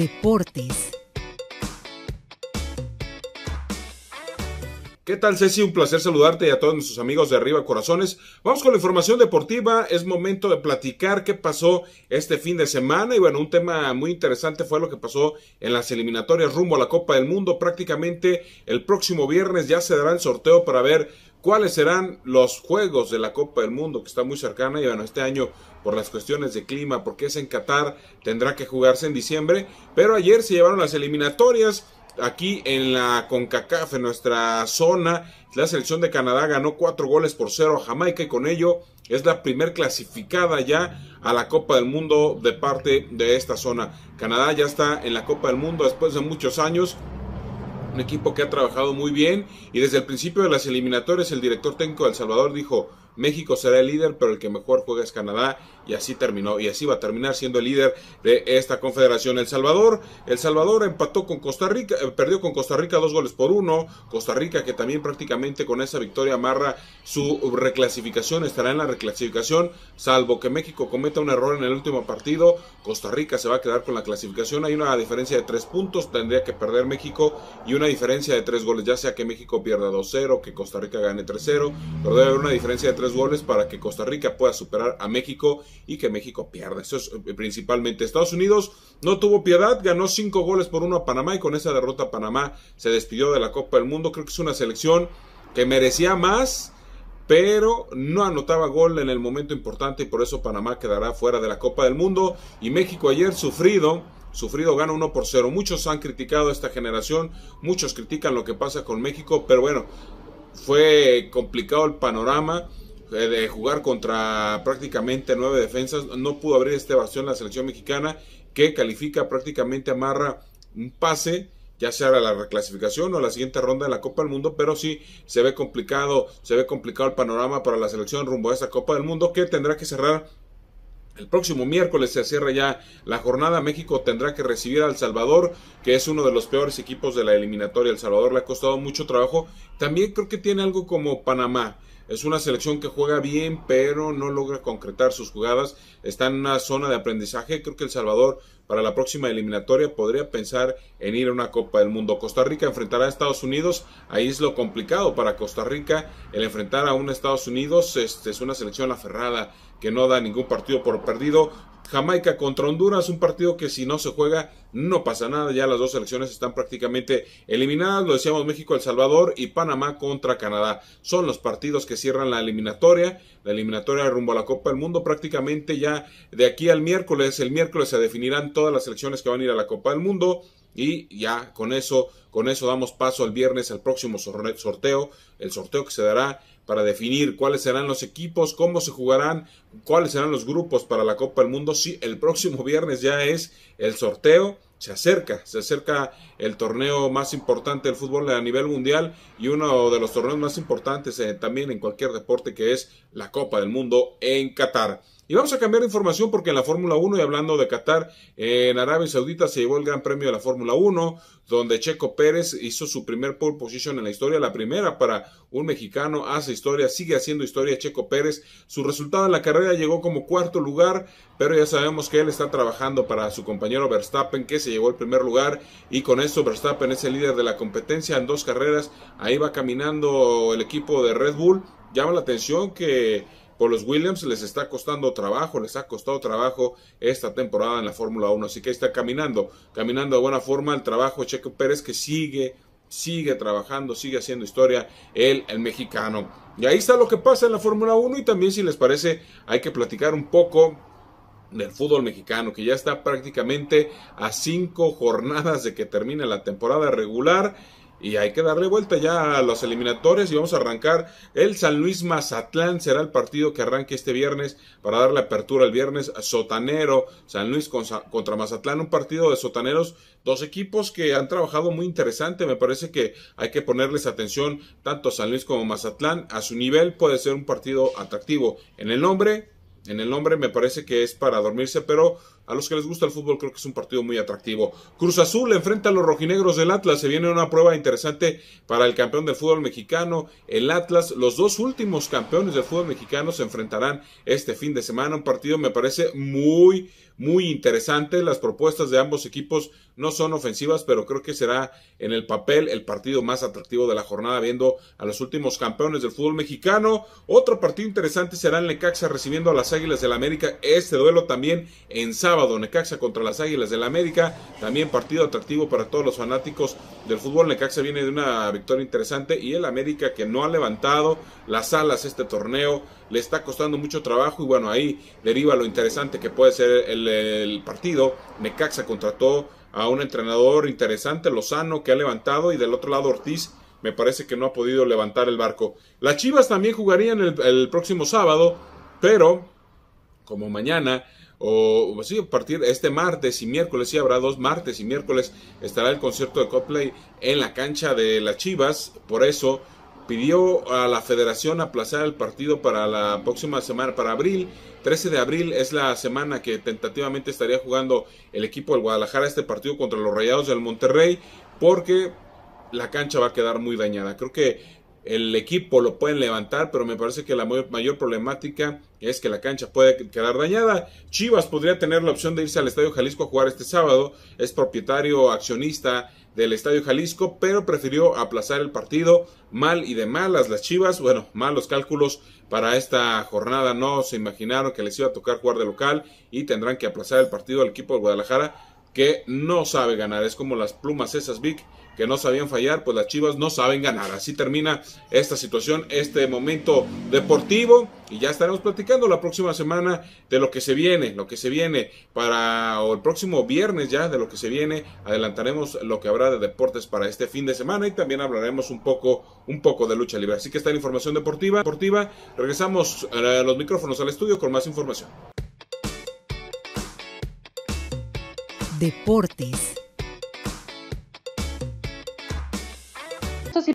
Deportes. ¿Qué tal, Ceci? Un placer saludarte y a todos nuestros amigos de Arriba Corazones. Vamos con la información deportiva. Es momento de platicar qué pasó este fin de semana. Y bueno, un tema muy interesante fue lo que pasó en las eliminatorias rumbo a la Copa del Mundo. Prácticamente el próximo viernes ya se dará el sorteo para ver cuáles serán los juegos de la Copa del Mundo, que está muy cercana. Y bueno, este año, por las cuestiones de clima, porque es en Qatar, tendrá que jugarse en diciembre. Pero ayer se llevaron las eliminatorias aquí en la CONCACAF, en nuestra zona. La selección de Canadá ganó cuatro goles por cero a Jamaica y con ello es la primer clasificada ya a la Copa del Mundo de parte de esta zona. Canadá ya está en la Copa del Mundo después de muchos años. Un equipo que ha trabajado muy bien y desde el principio de las eliminatorias el director técnico de El Salvador dijo México será el líder, pero el que mejor juega es Canadá y así terminó y así va a terminar siendo el líder de esta confederación. El Salvador, El Salvador empató con Costa Rica, eh, perdió con Costa Rica dos goles por uno. Costa Rica que también prácticamente con esa victoria amarra su reclasificación, estará en la reclasificación, salvo que México cometa un error en el último partido. Costa Rica se va a quedar con la clasificación. Hay una diferencia de tres puntos, tendría que perder México y una diferencia de tres goles, ya sea que México pierda 2-0, que Costa Rica gane 3-0, pero debe haber una diferencia de tres goles para que Costa Rica pueda superar a México y que México pierda. Eso es eh, principalmente. Estados Unidos no tuvo piedad, ganó cinco goles por uno a Panamá y con esa derrota Panamá se despidió de la Copa del Mundo. Creo que es una selección que merecía más, pero no anotaba gol en el momento importante y por eso Panamá quedará fuera de la Copa del Mundo. Y México ayer sufrido. Sufrido gana 1 por 0. Muchos han criticado esta generación, muchos critican lo que pasa con México, pero bueno, fue complicado el panorama de jugar contra prácticamente nueve defensas. No pudo abrir este bastión la selección mexicana que califica prácticamente amarra un pase ya sea a la reclasificación o a la siguiente ronda de la Copa del Mundo, pero sí se ve complicado, se ve complicado el panorama para la selección rumbo a esa Copa del Mundo que tendrá que cerrar el próximo miércoles se cierra ya la jornada. México tendrá que recibir al Salvador, que es uno de los peores equipos de la eliminatoria. El Salvador le ha costado mucho trabajo. También creo que tiene algo como Panamá. Es una selección que juega bien, pero no logra concretar sus jugadas. Está en una zona de aprendizaje. Creo que El Salvador para la próxima eliminatoria podría pensar en ir a una Copa del Mundo. Costa Rica enfrentará a Estados Unidos. Ahí es lo complicado para Costa Rica. El enfrentar a un Estados Unidos este, es una selección aferrada que no da ningún partido por perdido. Jamaica contra Honduras, un partido que si no se juega no pasa nada, ya las dos selecciones están prácticamente eliminadas, lo decíamos México, El Salvador y Panamá contra Canadá. Son los partidos que cierran la eliminatoria, la eliminatoria rumbo a la Copa del Mundo. Prácticamente ya de aquí al miércoles, el miércoles se definirán todas las selecciones que van a ir a la Copa del Mundo y ya con eso, con eso damos paso al viernes al próximo sorteo, el sorteo que se dará para definir cuáles serán los equipos, cómo se jugarán, cuáles serán los grupos para la Copa del Mundo. Sí, el próximo viernes ya es el sorteo, se acerca, se acerca el torneo más importante del fútbol a nivel mundial y uno de los torneos más importantes eh, también en cualquier deporte que es la Copa del Mundo en Qatar. Y vamos a cambiar de información porque en la Fórmula 1, y hablando de Qatar, en Arabia Saudita se llevó el Gran Premio de la Fórmula 1, donde Checo Pérez hizo su primer pole position en la historia, la primera para un mexicano, hace historia, sigue haciendo historia Checo Pérez. Su resultado en la carrera llegó como cuarto lugar, pero ya sabemos que él está trabajando para su compañero Verstappen, que se llevó el primer lugar, y con eso Verstappen es el líder de la competencia en dos carreras. Ahí va caminando el equipo de Red Bull. Llama la atención que por los Williams les está costando trabajo, les ha costado trabajo esta temporada en la Fórmula 1, así que está caminando, caminando de buena forma el trabajo Checo Pérez que sigue, sigue trabajando, sigue haciendo historia el mexicano. Y ahí está lo que pasa en la Fórmula 1 y también si les parece hay que platicar un poco del fútbol mexicano, que ya está prácticamente a cinco jornadas de que termine la temporada regular y hay que darle vuelta ya a los eliminatorios y vamos a arrancar el San Luis Mazatlán. Será el partido que arranque este viernes para darle apertura el viernes. Sotanero, San Luis contra Mazatlán. Un partido de sotaneros. Dos equipos que han trabajado muy interesante. Me parece que hay que ponerles atención tanto San Luis como Mazatlán. A su nivel puede ser un partido atractivo. En el nombre, en el nombre me parece que es para dormirse, pero a los que les gusta el fútbol creo que es un partido muy atractivo. Cruz Azul enfrenta a los rojinegros del Atlas. Se viene una prueba interesante para el campeón del fútbol mexicano, el Atlas. Los dos últimos campeones del fútbol mexicano se enfrentarán este fin de semana. Un partido me parece muy, muy interesante. Las propuestas de ambos equipos no son ofensivas, pero creo que será en el papel el partido más atractivo de la jornada, viendo a los últimos campeones del fútbol mexicano. Otro partido interesante será el Necaxa recibiendo a las Águilas del América. Este duelo también en sábado, Necaxa contra las Águilas del América. También partido atractivo para todos los fanáticos del fútbol. Necaxa viene de una victoria interesante y el América que no ha levantado las alas este torneo le está costando mucho trabajo y bueno, ahí deriva lo interesante que puede ser el partido. Necaxa contrató a un entrenador interesante, Lozano, que ha levantado, y del otro lado Ortiz, me parece que no ha podido levantar el barco. Las Chivas también jugarían el, próximo sábado, pero como mañana o sí, a partir este martes y miércoles, sí habrá dos martes y miércoles, estará el concierto de Coldplay en la cancha de las Chivas, por eso pidió a la federación aplazar el partido para la próxima semana, para abril. 13 de abril es la semana que tentativamente estaría jugando el equipo del Guadalajara este partido contra los Rayados del Monterrey, porque la cancha va a quedar muy dañada. Creo que el equipo lo pueden levantar, pero me parece que la mayor, problemática es que la cancha puede quedar dañada. Chivas podría tener la opción de irse al Estadio Jalisco a jugar este sábado, es propietario accionista del Estadio Jalisco, pero prefirió aplazar el partido. Mal y de malas las Chivas, bueno, malos cálculos para esta jornada, no se imaginaron que les iba a tocar jugar de local y tendrán que aplazar el partido al equipo de Guadalajara que no sabe ganar, es como las plumas esas Vic que no sabían fallar, pues las Chivas no saben ganar. Así termina esta situación, este momento deportivo y ya estaremos platicando la próxima semana de lo que se viene, lo que se viene para o el próximo viernes ya de lo que se viene, adelantaremos lo que habrá de deportes para este fin de semana y también hablaremos un poco un poco de lucha libre. Así que está la información deportiva, deportiva. Regresamos a los micrófonos al estudio con más información. Deportes